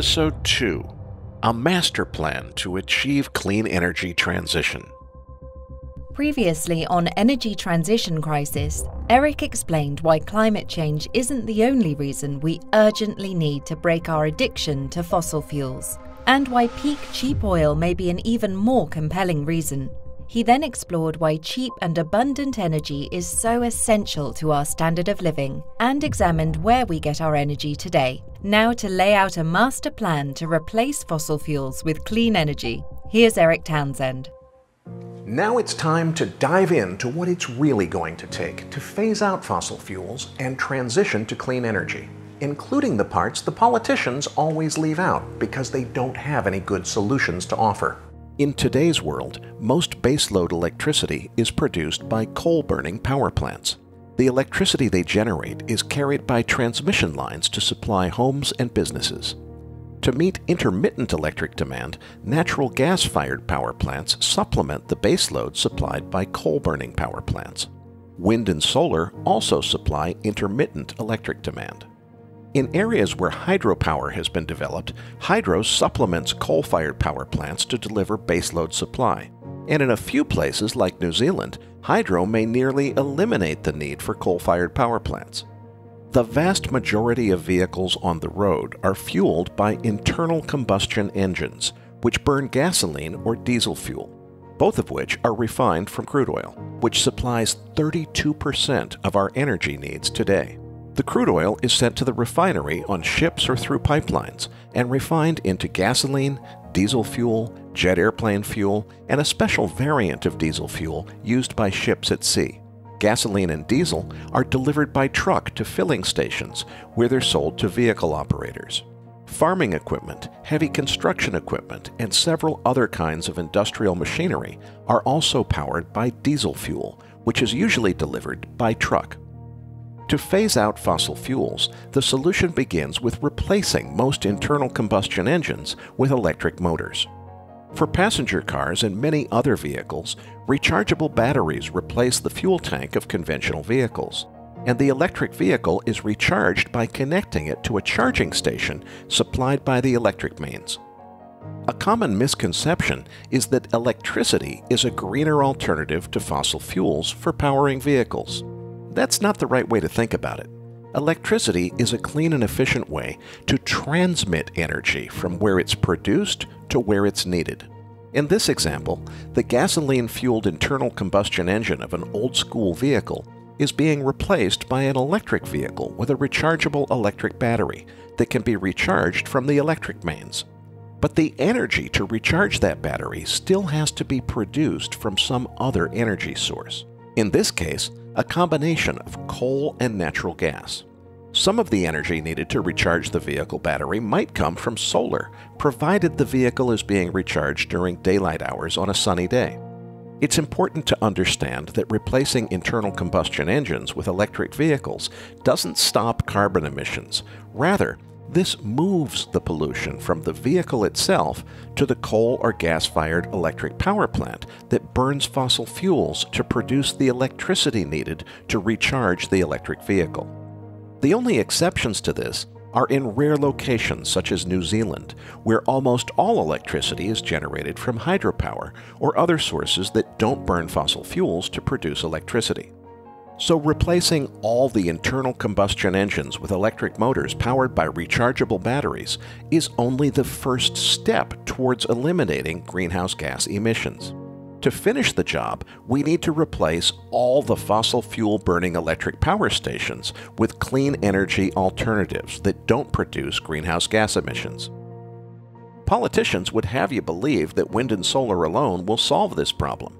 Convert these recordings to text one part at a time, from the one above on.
Episode 2 A Master Plan to Achieve Clean Energy Transition. Previously on Energy Transition Crisis, Erik explained why climate change isn't the only reason we urgently need to break our addiction to fossil fuels, and why peak cheap oil may be an even more compelling reason. He then explored why cheap and abundant energy is so essential to our standard of living and examined where we get our energy today. Now, to lay out a master plan to replace fossil fuels with clean energy, here's Erik Townsend. Now it's time to dive into what it's really going to take to phase out fossil fuels and transition to clean energy, including the parts the politicians always leave out because they don't have any good solutions to offer. In today's world, most baseload electricity is produced by coal burning power plants. The electricity they generate is carried by transmission lines to supply homes and businesses. To meet intermittent electric demand, natural gas fired power plants supplement the baseload supplied by coal burning power plants. Wind and solar also supply intermittent electric demand. In areas where hydropower has been developed, hydro supplements coal fired power plants to deliver baseload supply. And in a few places, like New Zealand, hydro may nearly eliminate the need for coal fired power plants. The vast majority of vehicles on the road are fueled by internal combustion engines, which burn gasoline or diesel fuel, both of which are refined from crude oil, which supplies 32% of our energy needs today. The crude oil is sent to the refinery on ships or through pipelines and refined into gasoline, diesel fuel, jet airplane fuel, and a special variant of diesel fuel used by ships at sea. Gasoline and diesel are delivered by truck to filling stations where they're sold to vehicle operators. Farming equipment, heavy construction equipment, and several other kinds of industrial machinery are also powered by diesel fuel, which is usually delivered by truck. To phase out fossil fuels, the solution begins with replacing most internal combustion engines with electric motors. For passenger cars and many other vehicles, rechargeable batteries replace the fuel tank of conventional vehicles, and the electric vehicle is recharged by connecting it to a charging station supplied by the electric mains. A common misconception is that electricity is a greener alternative to fossil fuels for powering vehicles. That's not the right way to think about it. Electricity is a clean and efficient way to transmit energy from where it's produced to where it's needed. In this example, the gasoline fueled internal combustion engine of an old school vehicle is being replaced by an electric vehicle with a rechargeable electric battery that can be recharged from the electric mains. But the energy to recharge that battery still has to be produced from some other energy source. In this case, a combination of coal and natural gas. Some of the energy needed to recharge the vehicle battery might come from solar, provided the vehicle is being recharged during daylight hours on a sunny day. It's important to understand that replacing internal combustion engines with electric vehicles doesn't stop carbon emissions. Rather, this moves the pollution from the vehicle itself to the coal or gas fired electric power plant that burns fossil fuels to produce the electricity needed to recharge the electric vehicle. The only exceptions to this are in rare locations such as New Zealand, where almost all electricity is generated from hydropower or other sources that don't burn fossil fuels to produce electricity. So replacing all the internal combustion engines with electric motors powered by rechargeable batteries is only the first step towards eliminating greenhouse gas emissions. To finish the job, we need to replace all the fossil fuel burning electric power stations with clean energy alternatives that don't produce greenhouse gas emissions. Politicians would have you believe that wind and solar alone will solve this problem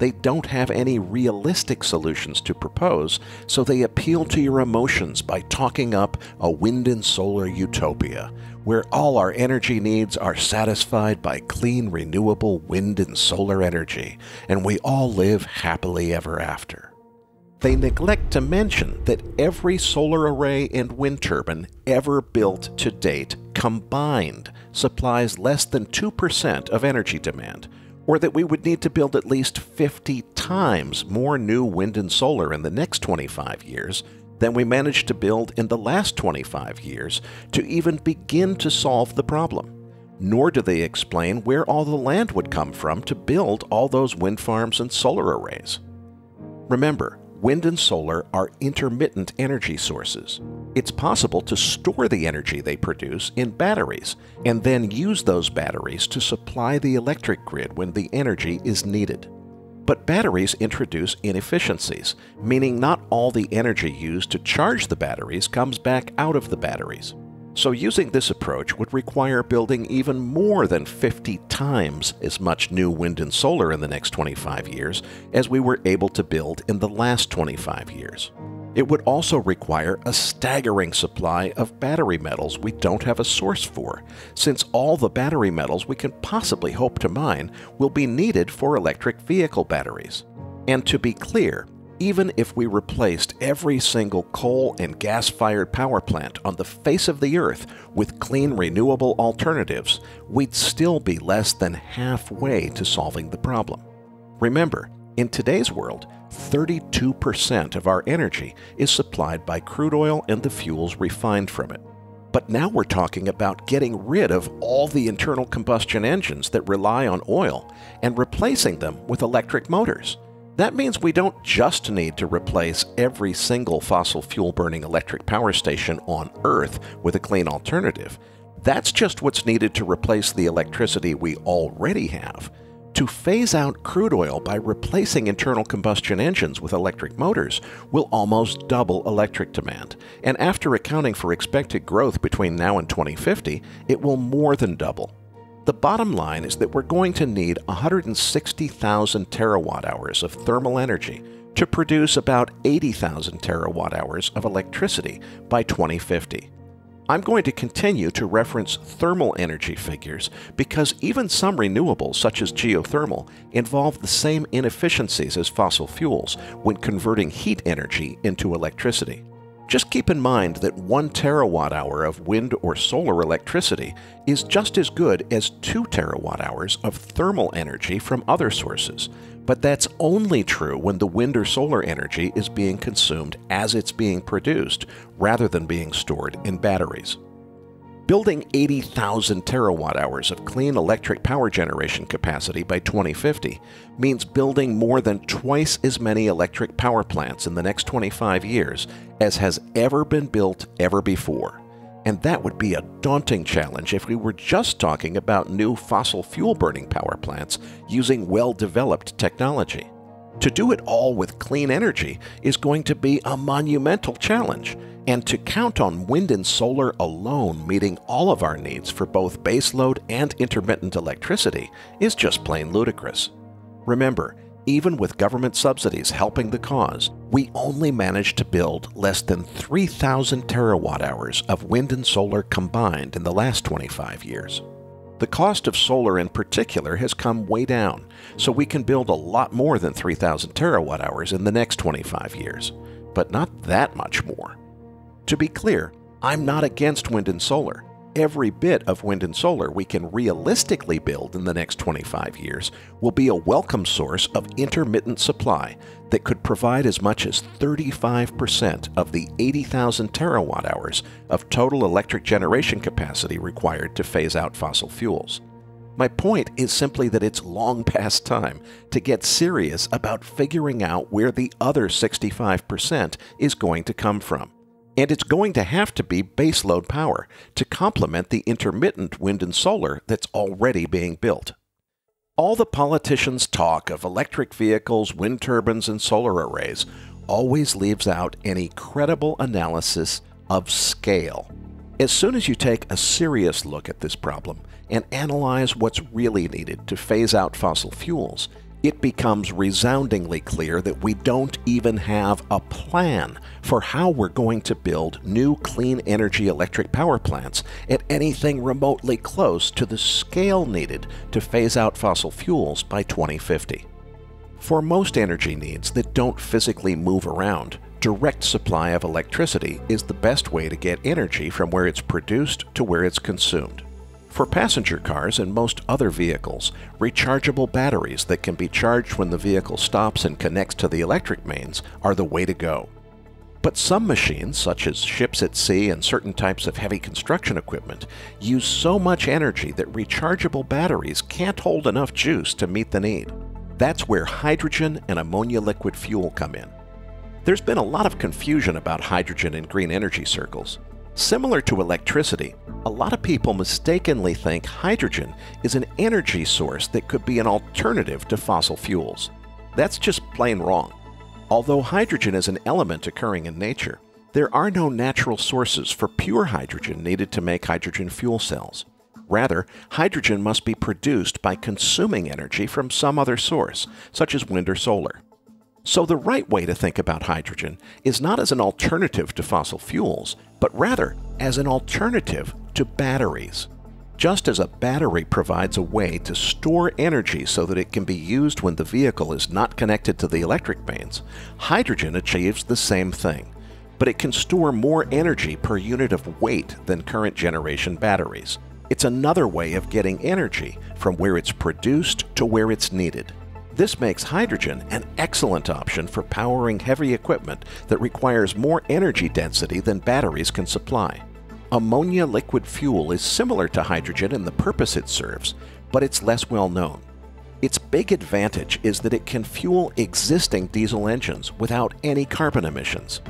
they don't have any realistic solutions to propose, so they appeal to your emotions by talking up a wind and solar utopia, where all our energy needs are satisfied by clean, renewable wind and solar energy, and we all live happily ever after. They neglect to mention that every solar array and wind turbine ever built to date combined supplies less than 2% of energy demand, or that we would need to build at least 50 times more new wind and solar in the next 25 years than we managed to build in the last 25 years to even begin to solve the problem. Nor do they explain where all the land would come from to build all those wind farms and solar arrays. Remember, wind and solar are intermittent energy sources. It's possible to store the energy they produce in batteries and then use those batteries to supply the electric grid when the energy is needed. But batteries introduce inefficiencies, meaning not all the energy used to charge the batteries comes back out of the batteries. So using this approach would require building even more than 50 times as much new wind and solar in the next 25 years as we were able to build in the last 25 years. It would also require a staggering supply of battery metals we don't have a source for, since all the battery metals we can possibly hope to mine will be needed for electric vehicle batteries. And to be clear, even if we replaced every single coal and gas fired power plant on the face of the earth with clean renewable alternatives, we'd still be less than halfway to solving the problem. Remember, in today's world, 32% of our energy is supplied by crude oil and the fuels refined from it. But now we're talking about getting rid of all the internal combustion engines that rely on oil and replacing them with electric motors. That means we don't just need to replace every single fossil fuel burning electric power station on Earth with a clean alternative. That's just what's needed to replace the electricity we already have. To phase out crude oil by replacing internal combustion engines with electric motors will almost double electric demand, and after accounting for expected growth between now and 2050, it will more than double. The bottom line is that we're going to need 160,000 terawatt hours of thermal energy to produce about 80,000 terawatt hours of electricity by 2050. I'm going to continue to reference thermal energy figures because even some renewables, such as geothermal, involve the same inefficiencies as fossil fuels when converting heat energy into electricity. Just keep in mind that 1 terawatt hour of wind or solar electricity is just as good as 2 terawatt hours of thermal energy from other sources. But that's only true when the wind or solar energy is being consumed as it's being produced, rather than being stored in batteries. Building 80,000 terawatt hours of clean electric power generation capacity by 2050 means building more than twice as many electric power plants in the next 25 years as has ever been built ever before. And that would be a daunting challenge if we were just talking about new fossil fuel burning power plants using well developed technology. To do it all with clean energy is going to be a monumental challenge and to count on wind and solar alone meeting all of our needs for both baseload and intermittent electricity is just plain ludicrous. Remember, even with government subsidies helping the cause, we only managed to build less than 3,000 terawatt hours of wind and solar combined in the last 25 years. The cost of solar in particular has come way down, so we can build a lot more than 3,000 terawatt hours in the next 25 years, but not that much more. To be clear, I'm not against wind and solar. Every bit of wind and solar we can realistically build in the next 25 years will be a welcome source of intermittent supply that could provide as much as 35% of the 80,000 terawatt hours of total electric generation capacity required to phase out fossil fuels. My point is simply that it's long past time to get serious about figuring out where the other 65% is going to come from. And it's going to have to be baseload power to complement the intermittent wind and solar that's already being built. All the politicians' talk of electric vehicles, wind turbines, and solar arrays always leaves out any credible analysis of scale. As soon as you take a serious look at this problem and analyze what's really needed to phase out fossil fuels, it becomes resoundingly clear that we don't even have a plan for how we're going to build new clean energy electric power plants at anything remotely close to the scale needed to phase out fossil fuels by 2050. For most energy needs that don't physically move around, direct supply of electricity is the best way to get energy from where it's produced to where it's consumed. For passenger cars and most other vehicles, rechargeable batteries that can be charged when the vehicle stops and connects to the electric mains are the way to go. But some machines, such as ships at sea and certain types of heavy construction equipment, use so much energy that rechargeable batteries can't hold enough juice to meet the need. That's where hydrogen and ammonia liquid fuel come in. There's been a lot of confusion about hydrogen in green energy circles. Similar to electricity, a lot of people mistakenly think hydrogen is an energy source that could be an alternative to fossil fuels. That's just plain wrong. Although hydrogen is an element occurring in nature, there are no natural sources for pure hydrogen needed to make hydrogen fuel cells. Rather, hydrogen must be produced by consuming energy from some other source, such as wind or solar. So the right way to think about hydrogen is not as an alternative to fossil fuels, but rather as an alternative to batteries. Just as a battery provides a way to store energy so that it can be used when the vehicle is not connected to the electric mains, hydrogen achieves the same thing. But it can store more energy per unit of weight than current generation batteries. It's another way of getting energy from where it's produced to where it's needed. This makes hydrogen an excellent option for powering heavy equipment that requires more energy density than batteries can supply. Ammonia liquid fuel is similar to hydrogen in the purpose it serves, but it's less well known. Its big advantage is that it can fuel existing diesel engines without any carbon emissions.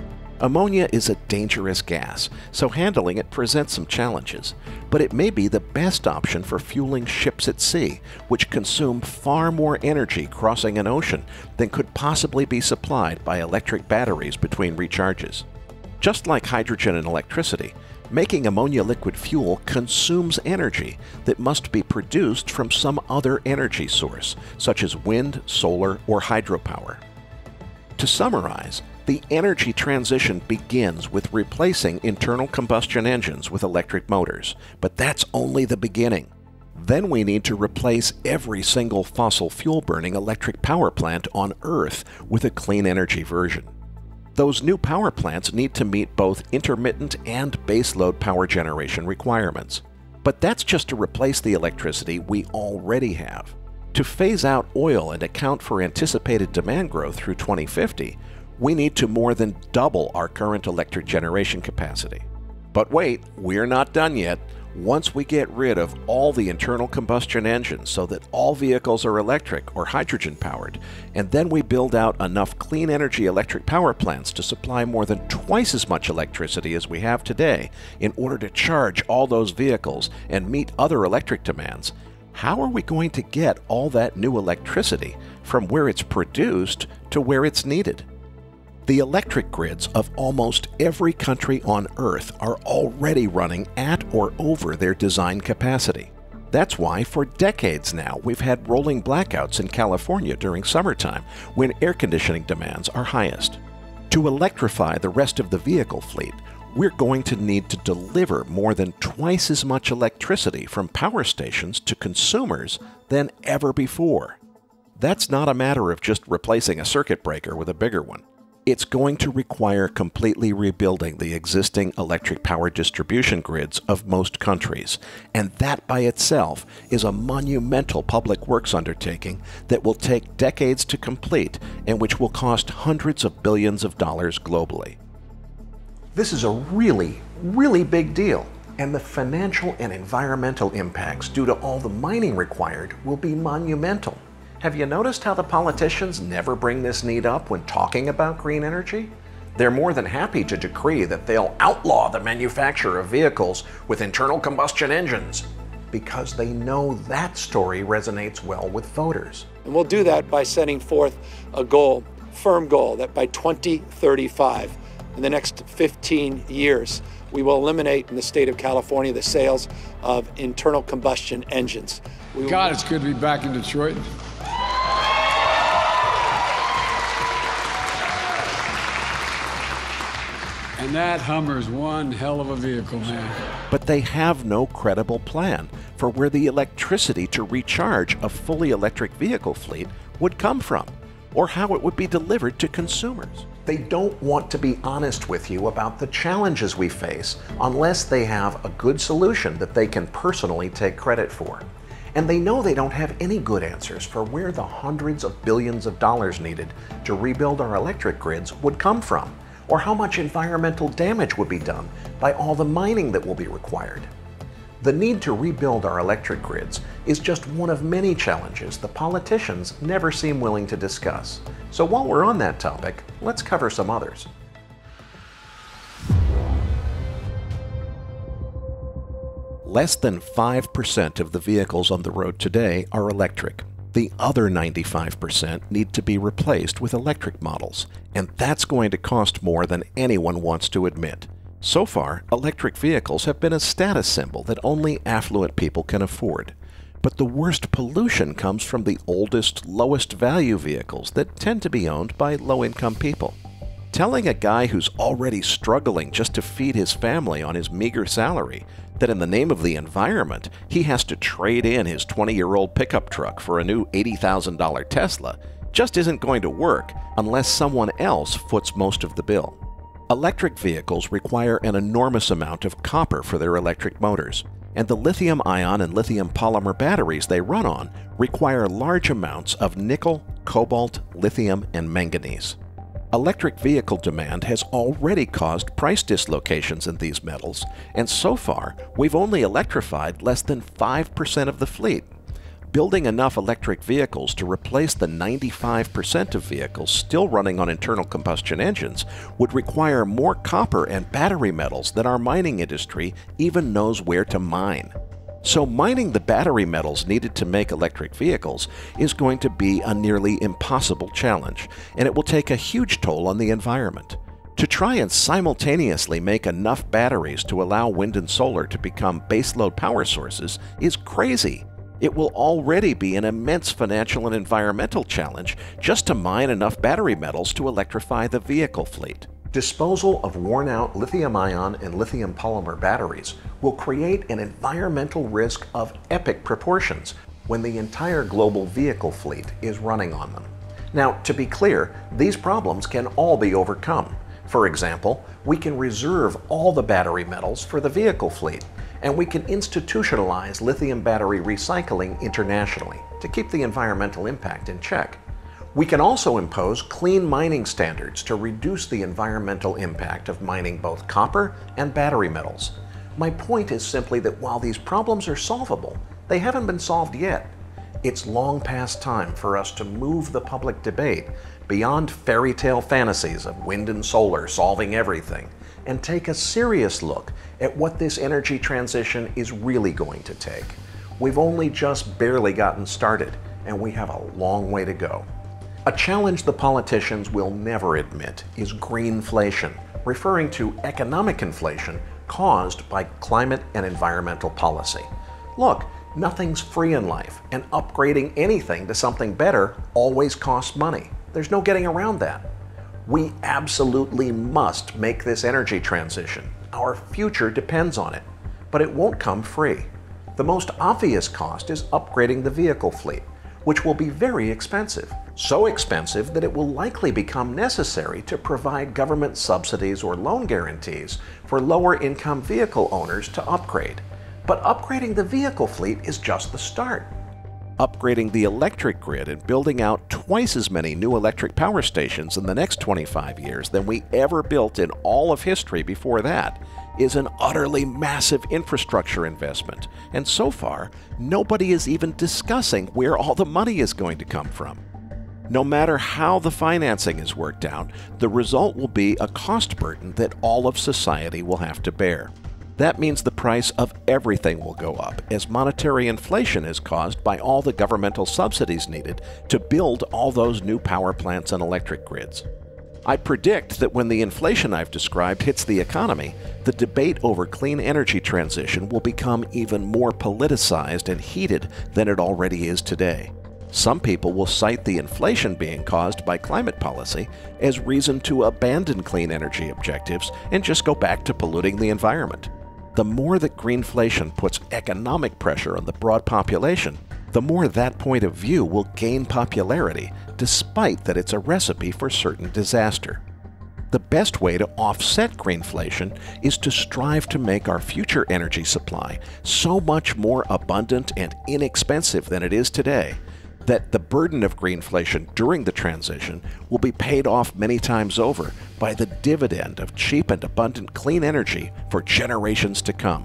Ammonia is a dangerous gas, so handling it presents some challenges, but it may be the best option for fueling ships at sea, which consume far more energy crossing an ocean than could possibly be supplied by electric batteries between recharges. Just like hydrogen and electricity, Making ammonia liquid fuel consumes energy that must be produced from some other energy source, such as wind, solar, or hydropower. To summarize, the energy transition begins with replacing internal combustion engines with electric motors, but that's only the beginning. Then we need to replace every single fossil fuel burning electric power plant on Earth with a clean energy version. Those new power plants need to meet both intermittent and baseload power generation requirements. But that's just to replace the electricity we already have. To phase out oil and account for anticipated demand growth through 2050, we need to more than double our current electric generation capacity. But wait, we're not done yet once we get rid of all the internal combustion engines so that all vehicles are electric or hydrogen powered, and then we build out enough clean energy electric power plants to supply more than twice as much electricity as we have today in order to charge all those vehicles and meet other electric demands, how are we going to get all that new electricity from where it's produced to where it's needed? The electric grids of almost every country on Earth are already running at or over their design capacity. That's why, for decades now, we've had rolling blackouts in California during summertime when air conditioning demands are highest. To electrify the rest of the vehicle fleet, we're going to need to deliver more than twice as much electricity from power stations to consumers than ever before. That's not a matter of just replacing a circuit breaker with a bigger one it's going to require completely rebuilding the existing electric power distribution grids of most countries. And that by itself is a monumental public works undertaking that will take decades to complete and which will cost hundreds of billions of dollars globally. This is a really, really big deal. And the financial and environmental impacts due to all the mining required will be monumental. Have you noticed how the politicians never bring this need up when talking about green energy? They're more than happy to decree that they'll outlaw the manufacture of vehicles with internal combustion engines because they know that story resonates well with voters. And we'll do that by setting forth a goal, firm goal, that by 2035, in the next 15 years, we will eliminate in the state of California the sales of internal combustion engines. God, it's good to be back in Detroit. And that Hummer's one hell of a vehicle, man. But they have no credible plan for where the electricity to recharge a fully electric vehicle fleet would come from, or how it would be delivered to consumers. They don't want to be honest with you about the challenges we face unless they have a good solution that they can personally take credit for. And they know they don't have any good answers for where the hundreds of billions of dollars needed to rebuild our electric grids would come from or how much environmental damage would be done by all the mining that will be required. The need to rebuild our electric grids is just one of many challenges the politicians never seem willing to discuss. So while we're on that topic, let's cover some others. Less than 5% of the vehicles on the road today are electric. The other 95% need to be replaced with electric models, and that's going to cost more than anyone wants to admit. So far, electric vehicles have been a status symbol that only affluent people can afford. But the worst pollution comes from the oldest, lowest value vehicles that tend to be owned by low income people. Telling a guy who's already struggling just to feed his family on his meager salary that in the name of the environment, he has to trade in his 20 year old pickup truck for a new $80,000 Tesla just isn't going to work unless someone else foots most of the bill. Electric vehicles require an enormous amount of copper for their electric motors, and the lithium ion and lithium polymer batteries they run on require large amounts of nickel, cobalt, lithium, and manganese. Electric vehicle demand has already caused price dislocations in these metals, and so far we've only electrified less than 5% of the fleet building enough electric vehicles to replace the 95% of vehicles still running on internal combustion engines would require more copper and battery metals than our mining industry even knows where to mine. So, mining the battery metals needed to make electric vehicles is going to be a nearly impossible challenge, and it will take a huge toll on the environment. To try and simultaneously make enough batteries to allow wind and solar to become baseload power sources is crazy it will already be an immense financial and environmental challenge just to mine enough battery metals to electrify the vehicle fleet. Disposal of worn out lithium ion and lithium polymer batteries will create an environmental risk of epic proportions when the entire global vehicle fleet is running on them. Now, to be clear, these problems can all be overcome. For example, we can reserve all the battery metals for the vehicle fleet and we can institutionalize lithium battery recycling internationally to keep the environmental impact in check. We can also impose clean mining standards to reduce the environmental impact of mining both copper and battery metals. My point is simply that while these problems are solvable, they haven't been solved yet. It's long past time for us to move the public debate beyond fairy tale fantasies of wind and solar solving everything and take a serious look at what this energy transition is really going to take. We've only just barely gotten started, and we have a long way to go. A challenge the politicians will never admit is greenflation, referring to economic inflation caused by climate and environmental policy. Look, nothing's free in life, and upgrading anything to something better always costs money. There's no getting around that. We absolutely must make this energy transition. Our future depends on it, but it won't come free. The most obvious cost is upgrading the vehicle fleet, which will be very expensive. So expensive that it will likely become necessary to provide government subsidies or loan guarantees for lower income vehicle owners to upgrade. But upgrading the vehicle fleet is just the start upgrading the electric grid and building out twice as many new electric power stations in the next 25 years than we ever built in all of history before that is an utterly massive infrastructure investment. And so far, nobody is even discussing where all the money is going to come from. No matter how the financing is worked out, the result will be a cost burden that all of society will have to bear. That means the price of everything will go up, as monetary inflation is caused by all the governmental subsidies needed to build all those new power plants and electric grids. I predict that when the inflation I've described hits the economy, the debate over clean energy transition will become even more politicized and heated than it already is today. Some people will cite the inflation being caused by climate policy as reason to abandon clean energy objectives and just go back to polluting the environment. The more that greenflation puts economic pressure on the broad population, the more that point of view will gain popularity, despite that it's a recipe for certain disaster. The best way to offset greenflation is to strive to make our future energy supply so much more abundant and inexpensive than it is today that the burden of greenflation during the transition will be paid off many times over by the dividend of cheap and abundant clean energy for generations to come.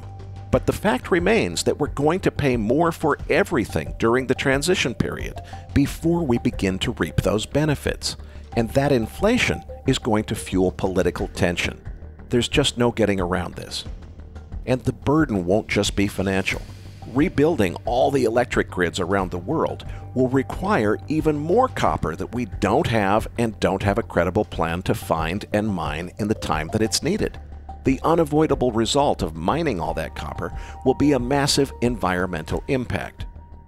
But the fact remains that we're going to pay more for everything during the transition period before we begin to reap those benefits. And that inflation is going to fuel political tension. There's just no getting around this. And the burden won't just be financial. Rebuilding all the electric grids around the world will require even more copper that we don't have and don't have a credible plan to find and mine in the time that it's needed. The unavoidable result of mining all that copper will be a massive environmental impact.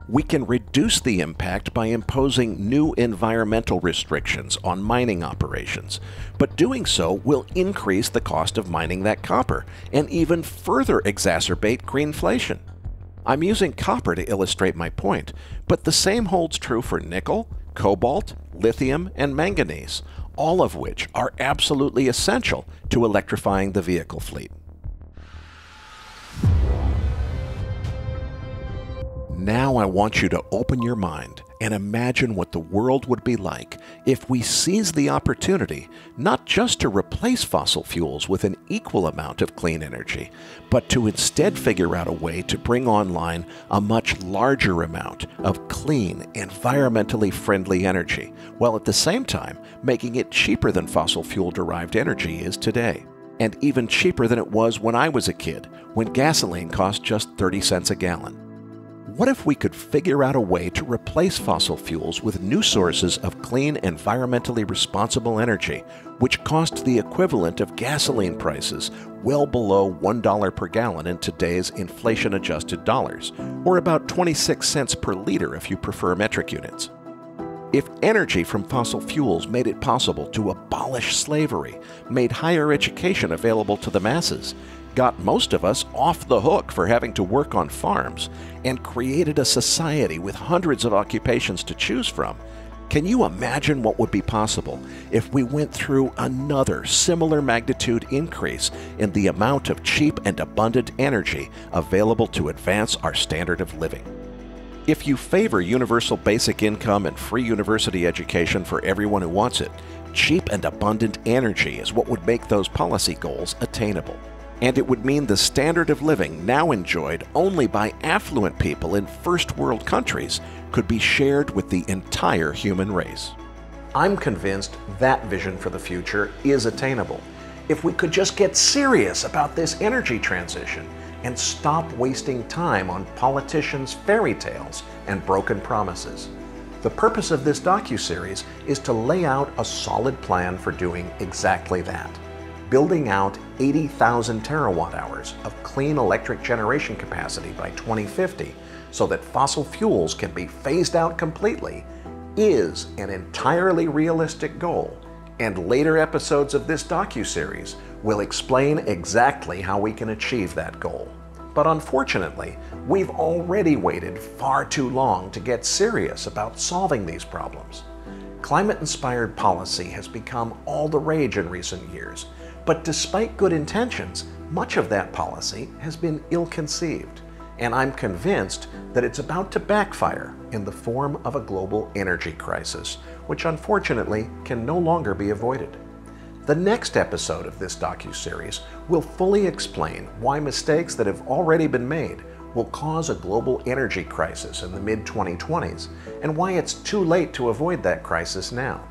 We can reduce the impact by imposing new environmental restrictions on mining operations, but doing so will increase the cost of mining that copper and even further exacerbate greenflation. I'm using copper to illustrate my point, but the same holds true for nickel, cobalt, lithium, and manganese, all of which are absolutely essential to electrifying the vehicle fleet. Now I want you to open your mind and imagine what the world would be like if we seize the opportunity not just to replace fossil fuels with an equal amount of clean energy, but to instead figure out a way to bring online a much larger amount of clean, environmentally friendly energy, while at the same time making it cheaper than fossil fuel derived energy is today. And even cheaper than it was when I was a kid, when gasoline cost just 30 cents a gallon. What if we could figure out a way to replace fossil fuels with new sources of clean, environmentally responsible energy, which cost the equivalent of gasoline prices well below $1 per gallon in today's inflation adjusted dollars, or about 26 cents per liter if you prefer metric units? If energy from fossil fuels made it possible to abolish slavery, made higher education available to the masses, got most of us off the hook for having to work on farms and created a society with hundreds of occupations to choose from. Can you imagine what would be possible if we went through another similar magnitude increase in the amount of cheap and abundant energy available to advance our standard of living? If you favor universal basic income and free university education for everyone who wants it, cheap and abundant energy is what would make those policy goals attainable and it would mean the standard of living now enjoyed only by affluent people in first world countries could be shared with the entire human race. I'm convinced that vision for the future is attainable. If we could just get serious about this energy transition and stop wasting time on politicians' fairy tales and broken promises. The purpose of this docu-series is to lay out a solid plan for doing exactly that building out 80,000 terawatt hours of clean electric generation capacity by 2050 so that fossil fuels can be phased out completely is an entirely realistic goal, and later episodes of this docu-series will explain exactly how we can achieve that goal. But unfortunately, we've already waited far too long to get serious about solving these problems. Climate-inspired policy has become all the rage in recent years, but despite good intentions, much of that policy has been ill-conceived, and I'm convinced that it's about to backfire in the form of a global energy crisis, which unfortunately can no longer be avoided. The next episode of this docu-series will fully explain why mistakes that have already been made will cause a global energy crisis in the mid-2020s and why it's too late to avoid that crisis now.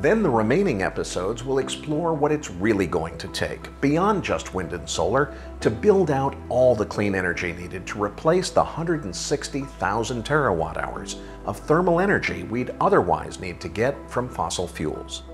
Then the remaining episodes will explore what it's really going to take, beyond just wind and solar, to build out all the clean energy needed to replace the 160,000 terawatt hours of thermal energy we'd otherwise need to get from fossil fuels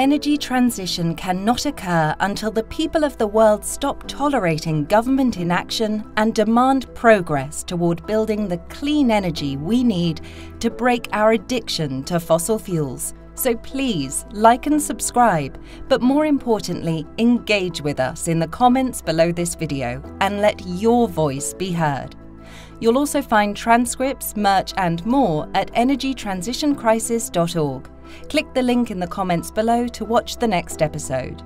energy transition cannot occur until the people of the world stop tolerating government inaction and demand progress toward building the clean energy we need to break our addiction to fossil fuels. So please like and subscribe, but more importantly, engage with us in the comments below this video and let your voice be heard. You'll also find transcripts, merch, and more at energytransitioncrisis.org. Click the link in the comments below to watch the next episode.